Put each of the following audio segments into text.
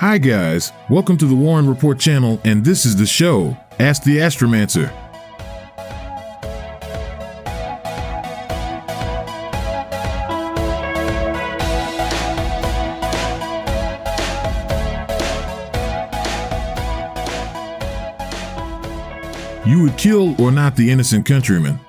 Hi, guys. Welcome to the Warren Report channel, and this is the show Ask the Astromancer. You would kill or not the innocent countryman.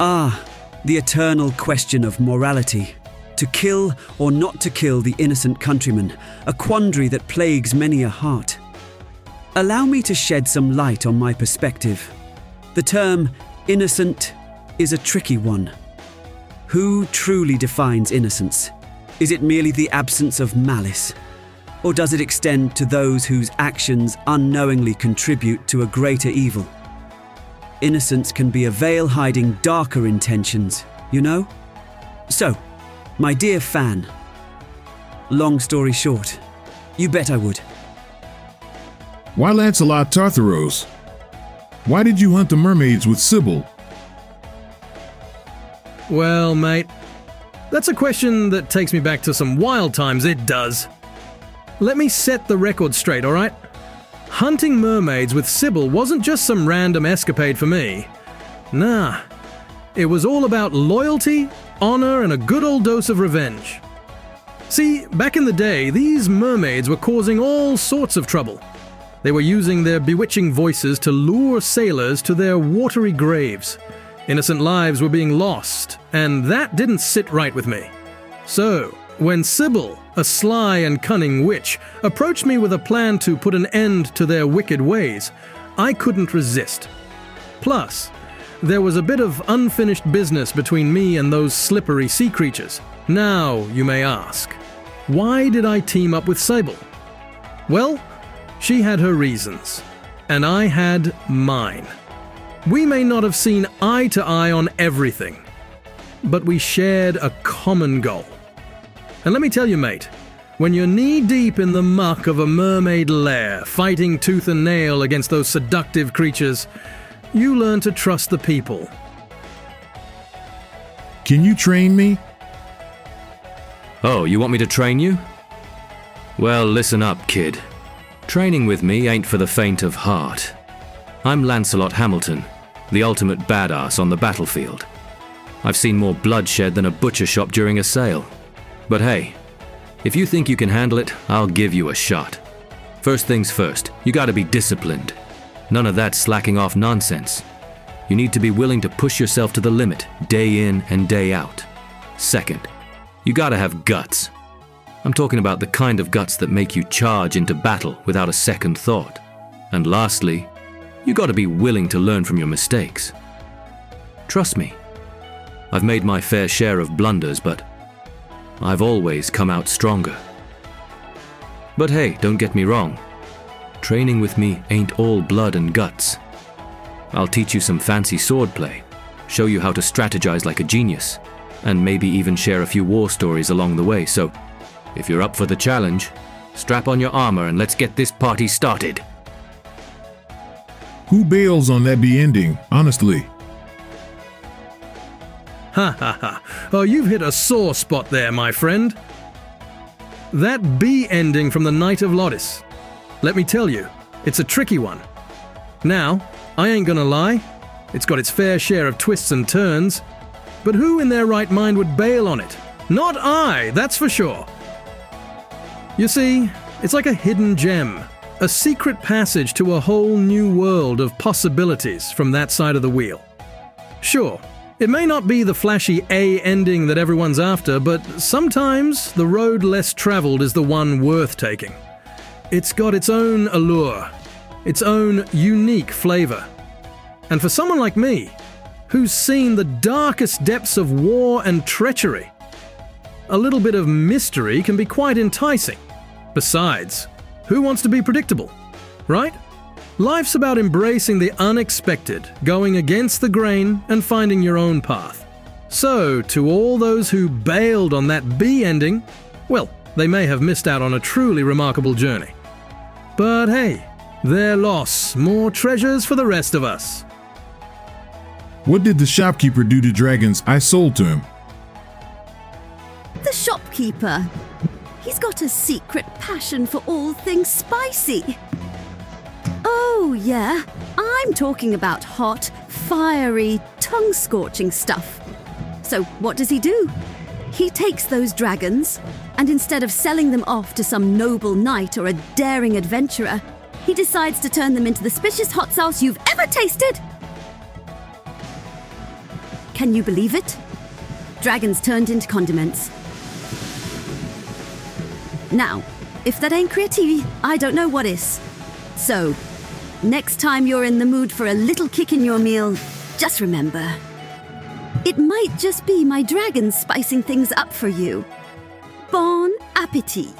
Ah, the eternal question of morality. To kill or not to kill the innocent countryman, a quandary that plagues many a heart. Allow me to shed some light on my perspective. The term innocent is a tricky one. Who truly defines innocence? Is it merely the absence of malice? Or does it extend to those whose actions unknowingly contribute to a greater evil? Innocence can be a veil hiding darker intentions, you know? So, my dear fan, long story short, you bet I would. Why Lancelot Tartaros? Why did you hunt the mermaids with Sybil? Well, mate, that's a question that takes me back to some wild times, it does. Let me set the record straight, alright? Hunting mermaids with Sybil wasn't just some random escapade for me. Nah, it was all about loyalty, honor, and a good old dose of revenge. See, back in the day, these mermaids were causing all sorts of trouble. They were using their bewitching voices to lure sailors to their watery graves. Innocent lives were being lost, and that didn't sit right with me. So, when Sybil, a sly and cunning witch, approached me with a plan to put an end to their wicked ways, I couldn't resist. Plus, there was a bit of unfinished business between me and those slippery sea creatures. Now, you may ask, why did I team up with Sable? Well, she had her reasons, and I had mine. We may not have seen eye to eye on everything, but we shared a common goal. And let me tell you, mate, when you're knee deep in the muck of a mermaid lair, fighting tooth and nail against those seductive creatures, you learn to trust the people. Can you train me? Oh, you want me to train you? Well, listen up, kid. Training with me ain't for the faint of heart. I'm Lancelot Hamilton, the ultimate badass on the battlefield. I've seen more bloodshed than a butcher shop during a sale. But hey, if you think you can handle it, I'll give you a shot. First things first, you gotta be disciplined. None of that slacking off nonsense. You need to be willing to push yourself to the limit, day in and day out. Second, you gotta have guts. I'm talking about the kind of guts that make you charge into battle without a second thought. And lastly, you gotta be willing to learn from your mistakes. Trust me, I've made my fair share of blunders, but I've always come out stronger. But hey, don't get me wrong. Training with me ain't all blood and guts. I'll teach you some fancy swordplay, show you how to strategize like a genius, and maybe even share a few war stories along the way, so if you're up for the challenge, strap on your armor and let's get this party started. Who bails on that be ending, honestly? Ha ha ha. Oh, you've hit a sore spot there, my friend. That B ending from the Knight of Lodis. Let me tell you, it's a tricky one. Now, I ain't gonna lie, it's got its fair share of twists and turns, but who in their right mind would bail on it? Not I, that's for sure. You see, it's like a hidden gem, a secret passage to a whole new world of possibilities from that side of the wheel. Sure, it may not be the flashy A ending that everyone's after, but sometimes the road less traveled is the one worth taking. It's got its own allure, its own unique flavor. And for someone like me, who's seen the darkest depths of war and treachery, a little bit of mystery can be quite enticing. Besides, who wants to be predictable? Right? Life's about embracing the unexpected, going against the grain, and finding your own path. So, to all those who bailed on that B ending, well, they may have missed out on a truly remarkable journey. But hey, their loss, more treasures for the rest of us. What did the shopkeeper do to dragons I sold to him? The shopkeeper. He's got a secret passion for all things spicy. Oh, yeah, I'm talking about hot, fiery, tongue scorching stuff. So, what does he do? He takes those dragons, and instead of selling them off to some noble knight or a daring adventurer, he decides to turn them into the spiciest hot sauce you've ever tasted. Can you believe it? Dragons turned into condiments. Now, if that ain't creativity, I don't know what is. So, next time you're in the mood for a little kick in your meal, just remember it might just be my dragon spicing things up for you. Bon appetit.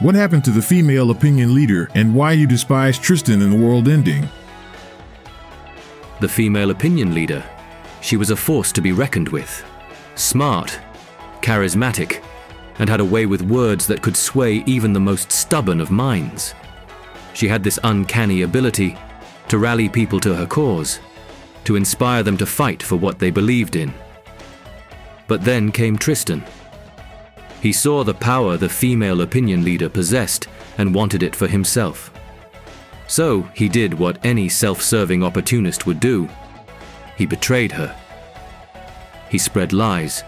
What happened to the female opinion leader and why you despise Tristan in the world ending? The female opinion leader. She was a force to be reckoned with. Smart, charismatic, and had a way with words that could sway even the most stubborn of minds. She had this uncanny ability to rally people to her cause, to inspire them to fight for what they believed in. But then came Tristan. He saw the power the female opinion leader possessed and wanted it for himself. So he did what any self-serving opportunist would do. He betrayed her. He spread lies,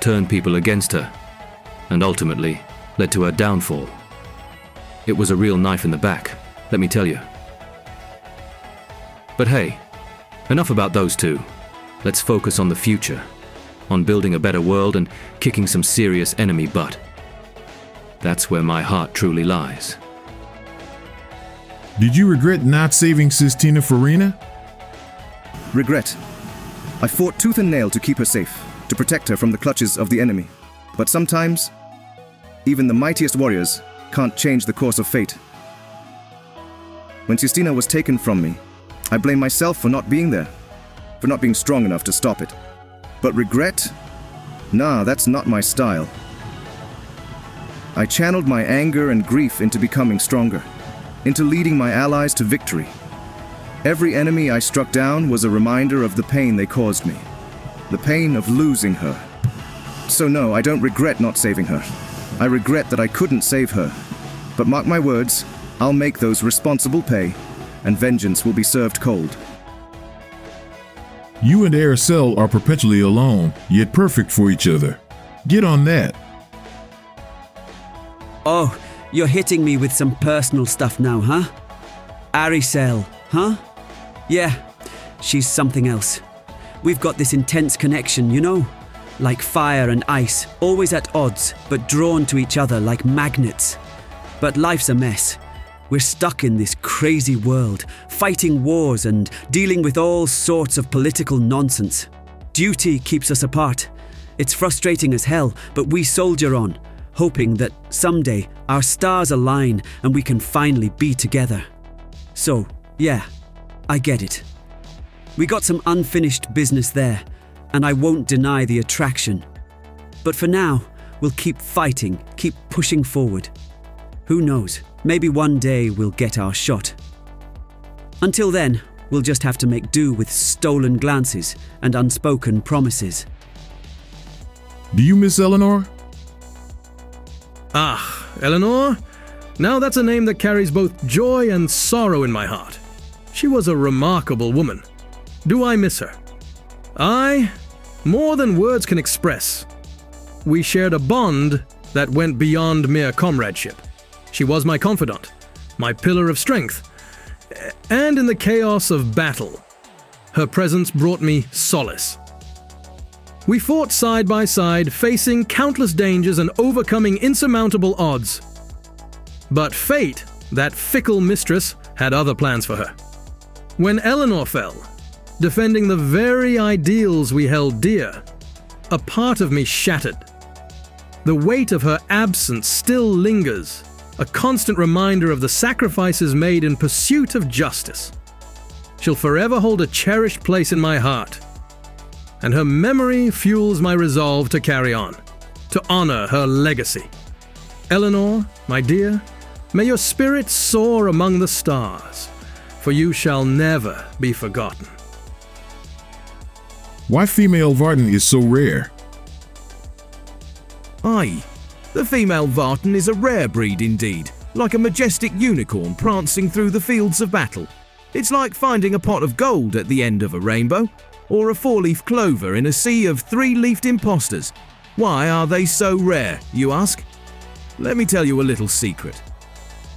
turned people against her, and ultimately led to her downfall. It was a real knife in the back, let me tell you. But hey, enough about those two. Let's focus on the future, on building a better world and kicking some serious enemy butt. That's where my heart truly lies. Did you regret not saving Sistina Farina? Regret. I fought tooth and nail to keep her safe, to protect her from the clutches of the enemy. But sometimes, even the mightiest warriors can't change the course of fate. When Sistina was taken from me, I blame myself for not being there, for not being strong enough to stop it. But regret? Nah, that's not my style. I channeled my anger and grief into becoming stronger, into leading my allies to victory. Every enemy I struck down was a reminder of the pain they caused me, the pain of losing her. So, no, I don't regret not saving her. I regret that I couldn't save her. But mark my words, I'll make those responsible pay, and vengeance will be served cold. You and Arycelle are perpetually alone, yet perfect for each other. Get on that. Oh, you're hitting me with some personal stuff now, huh? Arycelle, huh? Yeah, she's something else. We've got this intense connection, you know? Like fire and ice, always at odds, but drawn to each other like magnets. But life's a mess. We're stuck in this crazy world, fighting wars and dealing with all sorts of political nonsense. Duty keeps us apart. It's frustrating as hell, but we soldier on, hoping that someday our stars align and we can finally be together. So, yeah, I get it. We got some unfinished business there, and I won't deny the attraction. But for now, we'll keep fighting, keep pushing forward. Who knows? Maybe one day we'll get our shot. Until then, we'll just have to make do with stolen glances and unspoken promises. Do you miss Eleanor? Ah, Eleanor? Now that's a name that carries both joy and sorrow in my heart. She was a remarkable woman. Do I miss her? I? More than words can express. We shared a bond that went beyond mere comradeship. She was my confidant, my pillar of strength, and in the chaos of battle, her presence brought me solace. We fought side by side, facing countless dangers and overcoming insurmountable odds. But fate, that fickle mistress, had other plans for her. When Eleanor fell, defending the very ideals we held dear, a part of me shattered. The weight of her absence still lingers, a constant reminder of the sacrifices made in pursuit of justice. She'll forever hold a cherished place in my heart, and her memory fuels my resolve to carry on, to honor her legacy. Eleanor, my dear, may your spirit soar among the stars, for you shall never be forgotten. Why female Vartan is so rare? Aye, the female Vartan is a rare breed indeed, like a majestic unicorn prancing through the fields of battle. It's like finding a pot of gold at the end of a rainbow, or a four leaf clover in a sea of three leafed impostors. Why are they so rare, you ask? Let me tell you a little secret.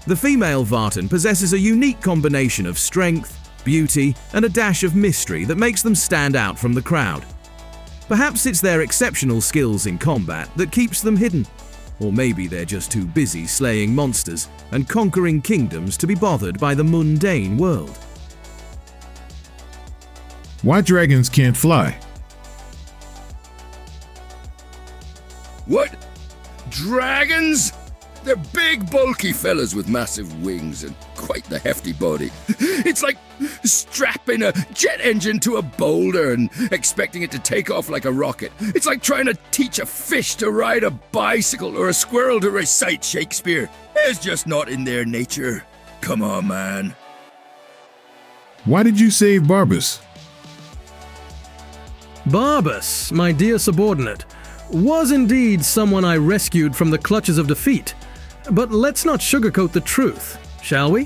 The female Vartan possesses a unique combination of strength, beauty, and a dash of mystery that makes them stand out from the crowd. Perhaps it's their exceptional skills in combat that keeps them hidden. Or maybe they're just too busy slaying monsters and conquering kingdoms to be bothered by the mundane world. Why dragons can't fly? What? Dragons? They're big, bulky fellas with massive wings and quite the hefty body. It's like strapping a jet engine to a boulder and expecting it to take off like a rocket. It's like trying to teach a fish to ride a bicycle or a squirrel to recite Shakespeare. It's just not in their nature. Come on, man. Why did you save Barbas? Barbas, my dear subordinate, was indeed someone I rescued from the clutches of defeat. But let's not sugarcoat the truth, shall we?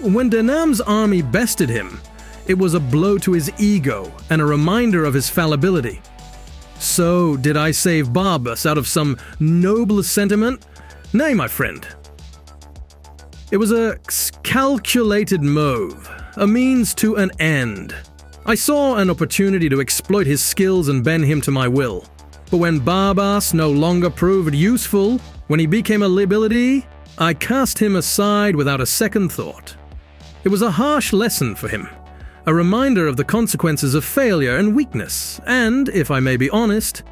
When Denam's army bested him, it was a blow to his ego and a reminder of his fallibility. So, did I save Barbas out of some noble sentiment? Nay, my friend. It was a calculated move, a means to an end. I saw an opportunity to exploit his skills and bend him to my will. But when Barbas no longer proved useful, when he became a liability, I cast him aside without a second thought. It was a harsh lesson for him, a reminder of the consequences of failure and weakness, and, if I may be honest,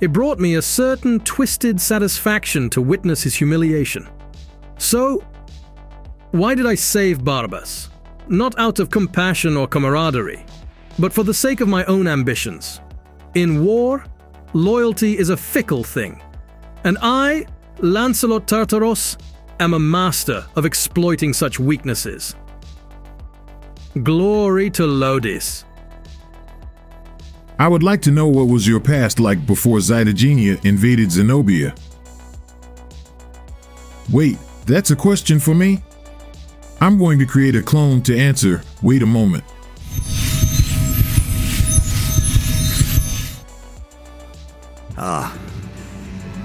it brought me a certain twisted satisfaction to witness his humiliation. So, why did I save Barbas? Not out of compassion or camaraderie, but for the sake of my own ambitions. In war, loyalty is a fickle thing, and I, Lancelot Tartaros, am a master of exploiting such weaknesses. Glory to Lodis. I would like to know what was your past like before Xytegenia invaded Zenobia. Wait, that's a question for me? I'm going to create a clone to answer. Wait a moment. Ah.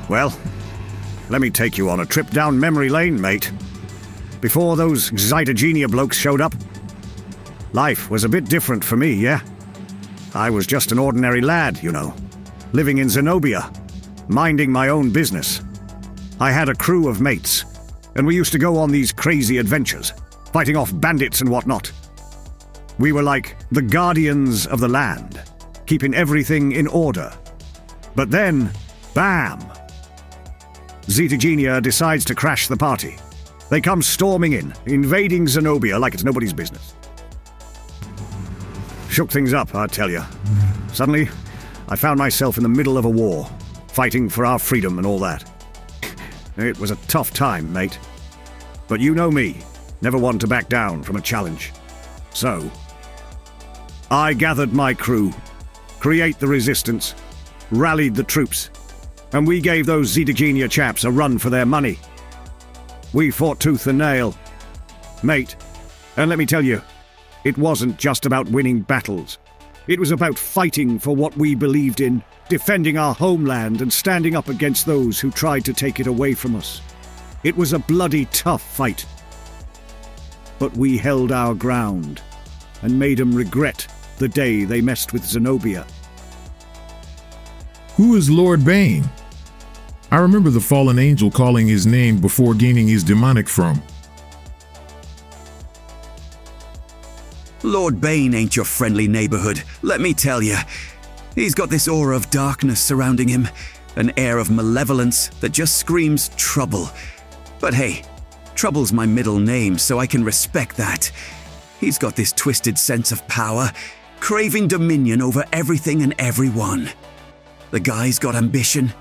Well, let me take you on a trip down memory lane, mate. Before those Xytegenia blokes showed up, life was a bit different for me, yeah? I was just an ordinary lad, you know, living in Zenobia, minding my own business. I had a crew of mates, and we used to go on these crazy adventures, fighting off bandits and whatnot. We were like the guardians of the land, keeping everything in order. But then, bam! Xytegenia decides to crash the party. They come storming in, invading Zenobia like it's nobody's business. Shook things up, I tell you. Suddenly, I found myself in the middle of a war, fighting for our freedom and all that. It was a tough time, mate. But you know me, never one to back down from a challenge. So, I gathered my crew, create the resistance, rallied the troops, and we gave those Xytegenia chaps a run for their money. We fought tooth and nail. Mate, and let me tell you, it wasn't just about winning battles. It was about fighting for what we believed in, defending our homeland and standing up against those who tried to take it away from us. It was a bloody tough fight. But we held our ground and made 'em regret the day they messed with Zenobia. Who is Lord Bane? I remember the fallen angel calling his name before gaining his demonic form. Lord Bane ain't your friendly neighborhood, let me tell you. He's got this aura of darkness surrounding him, an air of malevolence that just screams trouble. But hey, trouble's my middle name, so I can respect that. He's got this twisted sense of power, craving dominion over everything and everyone. The guy's got ambition.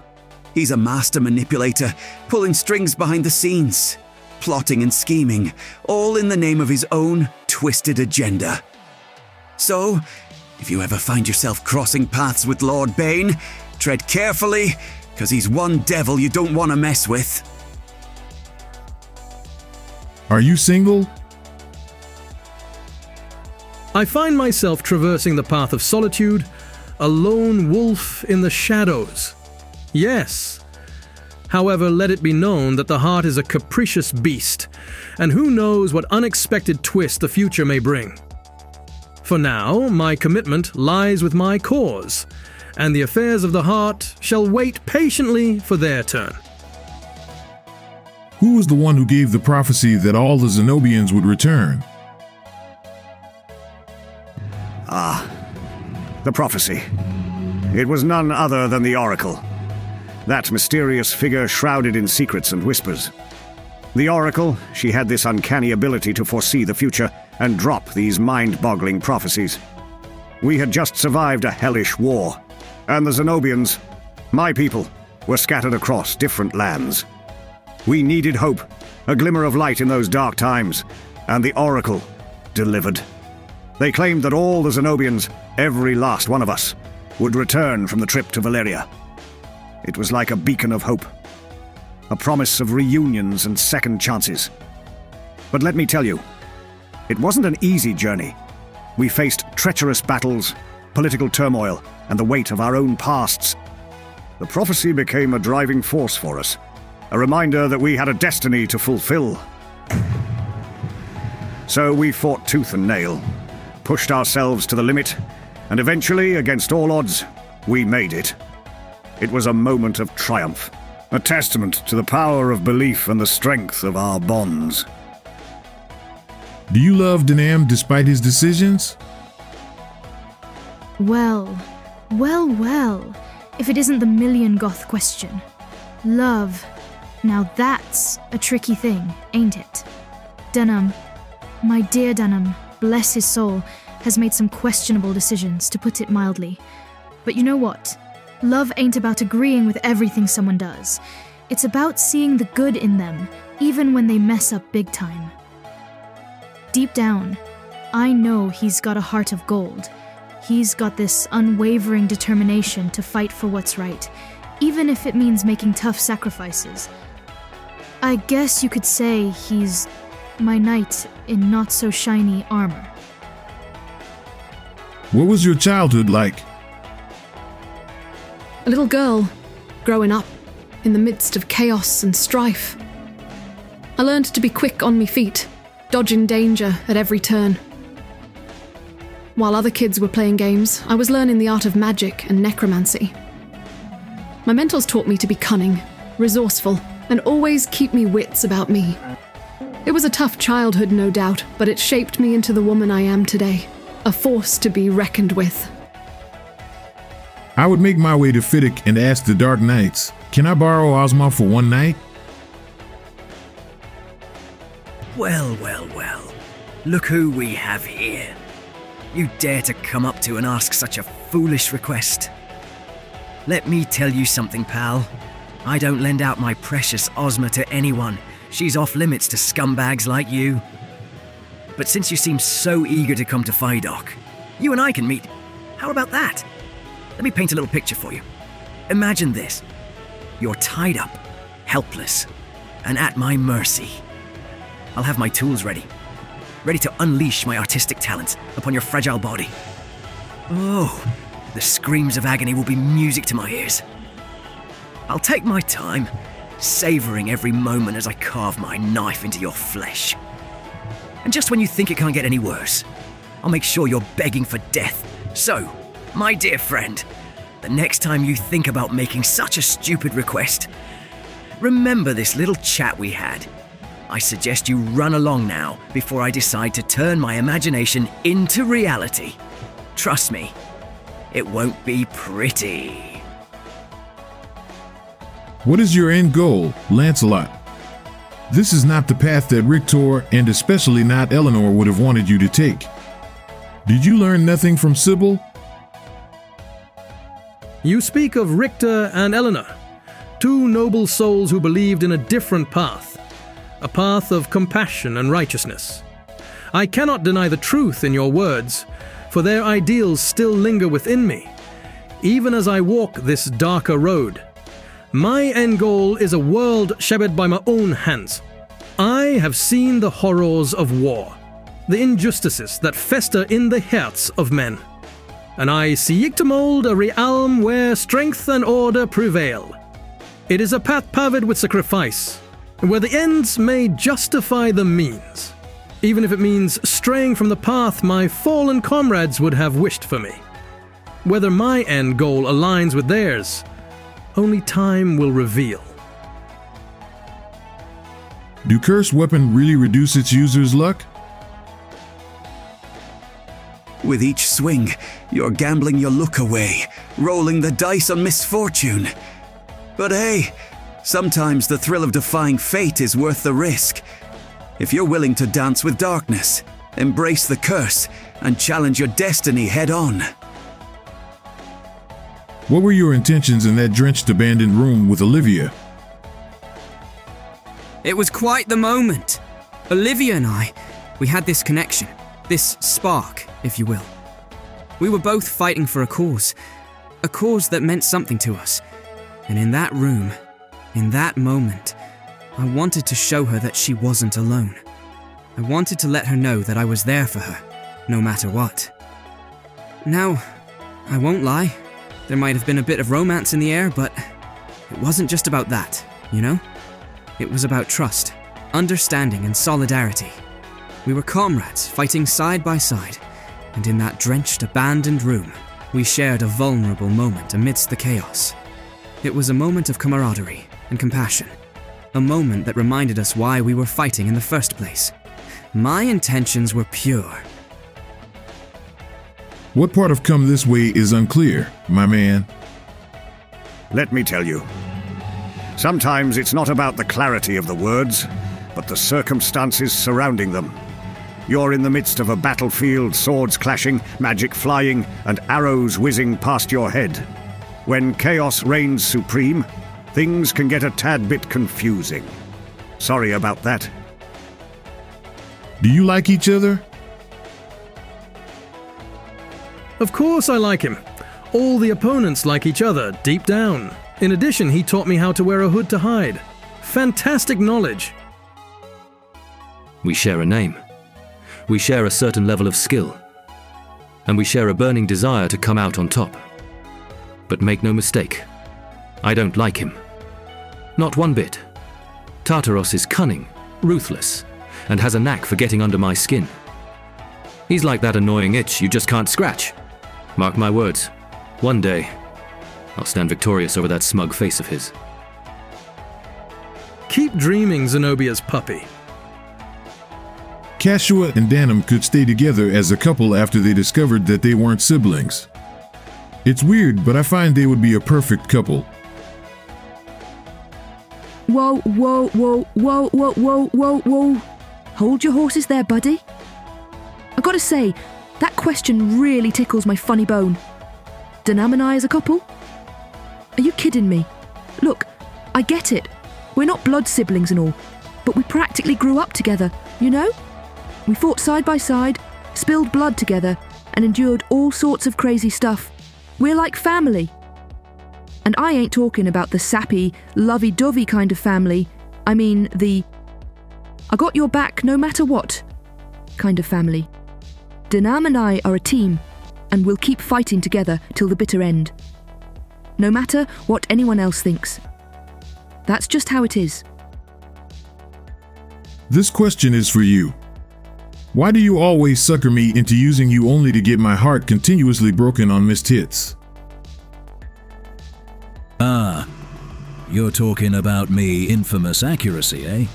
He's a master manipulator, pulling strings behind the scenes, plotting and scheming, all in the name of his own twisted agenda. So, if you ever find yourself crossing paths with Lord Bane, tread carefully, Because he's one devil you don't want to mess with. Are you single? I find myself traversing the path of solitude, a lone wolf in the shadows. Yes. However, let it be known that the heart is a capricious beast, and who knows what unexpected twist the future may bring. For now, my commitment lies with my cause, and the affairs of the heart shall wait patiently for their turn. Who was the one who gave the prophecy that all the Zenobians would return? Ah, the prophecy. It was none other than the Oracle. That mysterious figure shrouded in secrets and whispers. The Oracle, she had this uncanny ability to foresee the future and drop these mind boggling prophecies. We had just survived a hellish war, and the Zenobians, my people, were scattered across different lands. We needed hope, a glimmer of light in those dark times, and the Oracle delivered. They claimed that all the Zenobians, every last one of us, would return from the trip to Valeria. It was like a beacon of hope, a promise of reunions and second chances. But let me tell you, it wasn't an easy journey. We faced treacherous battles, political turmoil, and the weight of our own pasts. The prophecy became a driving force for us, a reminder that we had a destiny to fulfill. So we fought tooth and nail, pushed ourselves to the limit, and eventually, against all odds, we made it. It was a moment of triumph, a testament to the power of belief and the strength of our bonds. Do you love Denam despite his decisions? Well, well, well. If it isn't the million goth question. Love. Now that's a tricky thing, ain't it? Dunham, my dear Dunham, bless his soul, has made some questionable decisions, to put it mildly. But you know what? Love ain't about agreeing with everything someone does. It's about seeing the good in them, even when they mess up big time. Deep down, I know he's got a heart of gold. He's got this unwavering determination to fight for what's right, even if it means making tough sacrifices. I guess you could say he's my knight in not so shiny armor. What was your childhood like? A little girl, growing up in the midst of chaos and strife. I learned to be quick on my feet, dodging danger at every turn. While other kids were playing games, I was learning the art of magic and necromancy. My mentors taught me to be cunning, resourceful, and always keep me wits about me. It was a tough childhood, no doubt, but it shaped me into the woman I am today, a force to be reckoned with. I would make my way to Phidoch and ask the Dark Knights, can I borrow Ozma for one night? Well, well, well. Look who we have here. You dare to come up to and ask such a foolish request. Let me tell you something, pal. I don't lend out my precious Ozma to anyone. She's off limits to scumbags like you. But since you seem so eager to come to Phidoch, you and I can meet. How about that? Let me paint a little picture for you. Imagine this. You're tied up, helpless, and at my mercy. I'll have my tools ready, ready to unleash my artistic talents upon your fragile body. Oh, the screams of agony will be music to my ears. I'll take my time, savoring every moment as I carve my knife into your flesh. And just when you think it can't get any worse, I'll make sure you're begging for death. So, my dear friend, the next time you think about making such a stupid request, remember this little chat we had. I suggest you run along now before I decide to turn my imagination into reality. Trust me, it won't be pretty. What is your end goal, Lancelot? This is not the path that Rictor and especially not Eleanor would have wanted you to take. Did you learn nothing from Sybil? You speak of Rictor and Eleanor, two noble souls who believed in a different path, a path of compassion and righteousness. I cannot deny the truth in your words, for their ideals still linger within me, even as I walk this darker road. My end goal is a world shaped by my own hands. I have seen the horrors of war, the injustices that fester in the hearts of men. And I seek to mold a realm where strength and order prevail. It is a path paved with sacrifice, where the ends may justify the means, even if it means straying from the path my fallen comrades would have wished for me. Whether my end goal aligns with theirs, only time will reveal. Do cursed weapon really reduce its user's luck? With each swing, you're gambling your luck away, rolling the dice on misfortune. But hey, sometimes the thrill of defying fate is worth the risk. If you're willing to dance with darkness, embrace the curse, and challenge your destiny head on. What were your intentions in that drenched abandoned room with Olivia? It was quite the moment. Olivia and I, we had this connection, this spark, if you will. We were both fighting for a cause, a cause that meant something to us. And in that room, in that moment, I wanted to show her that she wasn't alone. I wanted to let her know that I was there for her, no matter what. Now, I won't lie, there might have been a bit of romance in the air, but it wasn't just about that, you know? It was about trust, understanding, and solidarity. We were comrades, fighting side by side, and in that drenched, abandoned room, we shared a vulnerable moment amidst the chaos. It was a moment of camaraderie and compassion, a moment that reminded us why we were fighting in the first place. My intentions were pure. What part of come this way is unclear, my man? Let me tell you. Sometimes it's not about the clarity of the words, but the circumstances surrounding them. You're in the midst of a battlefield, swords clashing, magic flying, and arrows whizzing past your head. When chaos reigns supreme, things can get a tad bit confusing. Sorry about that. Do you like each other? Of course I like him. All the opponents like each other, deep down. In addition, he taught me how to wear a hood to hide. Fantastic knowledge. We share a name. We share a certain level of skill. And we share a burning desire to come out on top. But make no mistake, I don't like him. Not one bit. Tartaros is cunning, ruthless, and has a knack for getting under my skin. He's like that annoying itch you just can't scratch. Mark my words, one day, I'll stand victorious over that smug face of his. Keep dreaming, Zenobia's puppy. Kashua and Denam could stay together as a couple after they discovered that they weren't siblings. It's weird, but I find they would be a perfect couple. Whoa, whoa, whoa, whoa, whoa, whoa, whoa, whoa. Hold your horses there, buddy. I gotta say, that question really tickles my funny bone. Denam and I as a couple? Are you kidding me? Look, I get it. We're not blood siblings and all, but we practically grew up together, you know? We fought side by side, spilled blood together, and endured all sorts of crazy stuff. We're like family. And I ain't talking about the sappy, lovey dovey kind of family. I mean the I got your back no matter what kind of family. Denam and I are a team, and we'll keep fighting together till the bitter end. No matter what anyone else thinks. That's just how it is. This question is for you. Why do you always sucker me into using you only to get my heart continuously broken on missed hits? Ah, you're talking about me infamous accuracy, eh?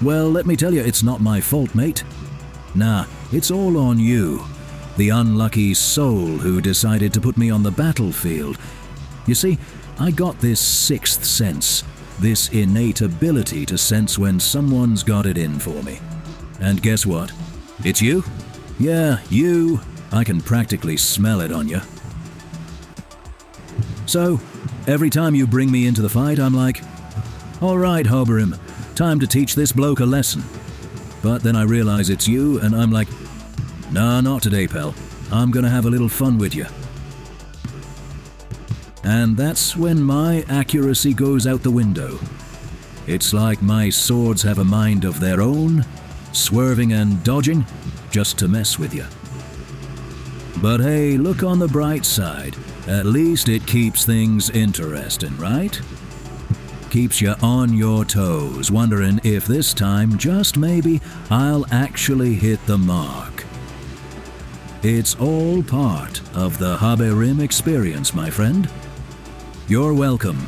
Well, let me tell you, it's not my fault, mate. Nah, it's all on you. The unlucky soul who decided to put me on the battlefield. You see, I got this sixth sense, this innate ability to sense when someone's got it in for me. And guess what? It's you? Yeah, you. I can practically smell it on you. So, every time you bring me into the fight, I'm like, alright, Hobyrim, time to teach this bloke a lesson. But then I realize it's you, and I'm like, nah, not today, pal. I'm gonna have a little fun with you. And that's when my accuracy goes out the window. It's like my swords have a mind of their own, swerving and dodging just to mess with you. But hey, look on the bright side. At least it keeps things interesting, right? Keeps you on your toes, wondering if this time, just maybe, I'll actually hit the mark. It's all part of the Hobyrim experience, my friend. You're welcome